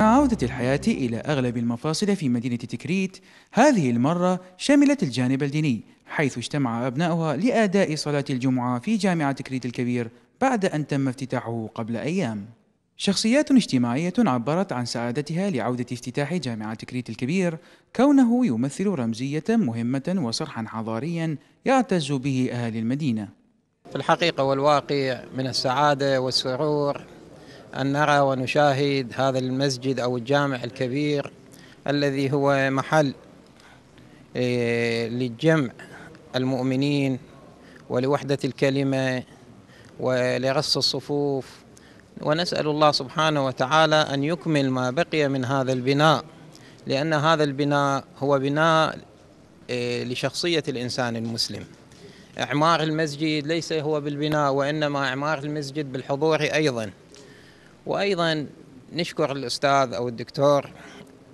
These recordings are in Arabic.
مع عودة الحياة إلى أغلب المفاصل في مدينة تكريت هذه المرة شملت الجانب الديني حيث اجتمع أبناؤها لأداء صلاة الجمعة في جامعة تكريت الكبير بعد أن تم افتتاحه قبل أيام. شخصيات اجتماعية عبرت عن سعادتها لعودة افتتاح جامعة تكريت الكبير كونه يمثل رمزية مهمة وصرحا حضاريا يعتز به أهل المدينة. في الحقيقة والواقع من السعادة والسرور أن نرى ونشاهد هذا المسجد أو الجامع الكبير الذي هو محل إيه، للجمع المؤمنين ولوحدة الكلمة ولرص الصفوف. ونسأل الله سبحانه وتعالى أن يكمل ما بقي من هذا البناء لأن هذا البناء هو بناء إيه، لشخصية الإنسان المسلم. إعمار المسجد ليس هو بالبناء وإنما إعمار المسجد بالحضور أيضا. وأيضا نشكر الأستاذ أو الدكتور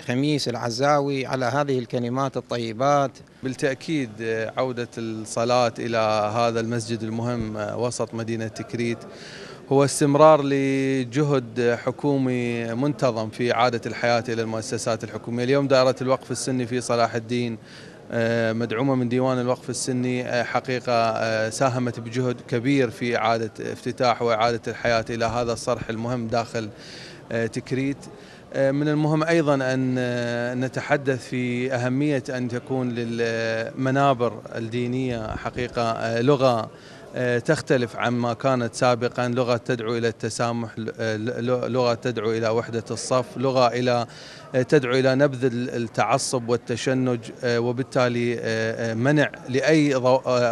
خميس العزاوي على هذه الكلمات الطيبات. بالتأكيد عودة الصلاة إلى هذا المسجد المهم وسط مدينة تكريت هو استمرار لجهد حكومي منتظم في إعادة الحياة إلى المؤسسات الحكومية. اليوم دائرة الوقف السني في صلاح الدين آه، مدعومة من ديوان الوقف السني آه، حقيقة آه، ساهمت بجهد كبير في إعادة افتتاح وإعادة الحياة إلى هذا الصرح المهم داخل تكريت. من المهم أيضا أن نتحدث في أهمية أن تكون للمنابر الدينية حقيقة لغة آه، تختلف عما كانت سابقا. لغة تدعو إلى التسامح آه، لغة تدعو إلى وحدة الصف لغة إلى آه، تدعو إلى نبذ التعصب والتشنج وبالتالي منع لأي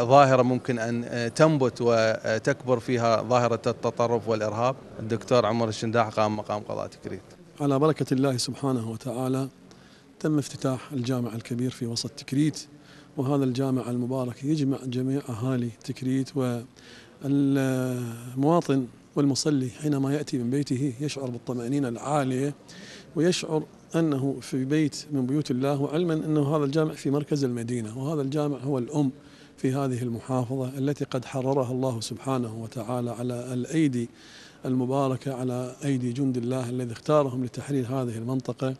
ظاهرة ممكن أن تنبت وتكبر فيها ظاهرة التطرف والإرهاب. الدكتور عمر الشنداح قائم مقام قضاء تكريت. على بركة الله سبحانه وتعالى تم افتتاح الجامع الكبير في وسط تكريت. وهذا الجامع المبارك يجمع جميع أهالي تكريت والمواطن والمصلي حينما يأتي من بيته يشعر بالطمأنينة العالية ويشعر أنه في بيت من بيوت الله وعلما أنه هذا الجامع في مركز المدينة وهذا الجامع هو الأم في هذه المحافظة التي قد حررها الله سبحانه وتعالى على الأيدي المباركة على أيدي جند الله الذي اختارهم لتحرير هذه المنطقة.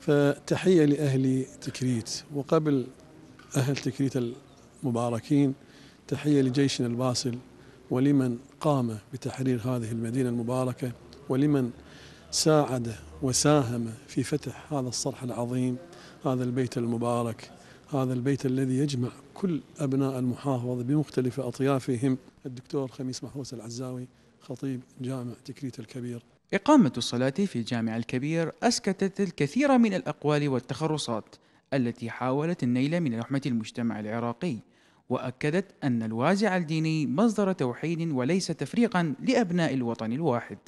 فتحية لأهل تكريت. وقبل أهل تكريت المباركين تحية لجيشنا الباسل ولمن قام بتحرير هذه المدينة المباركة ولمن ساعد وساهم في فتح هذا الصرح العظيم هذا البيت المبارك هذا البيت الذي يجمع كل أبناء المحافظة بمختلف أطيافهم. الدكتور خميس محروس العزاوي خطيب جامع تكريت الكبير. إقامة الصلاة في الجامع الكبير أسكتت الكثير من الأقوال والتخرصات. التي حاولت النيل من رحمة المجتمع العراقي وأكدت أن الوازع الديني مصدر توحيد وليس تفريقا لأبناء الوطن الواحد.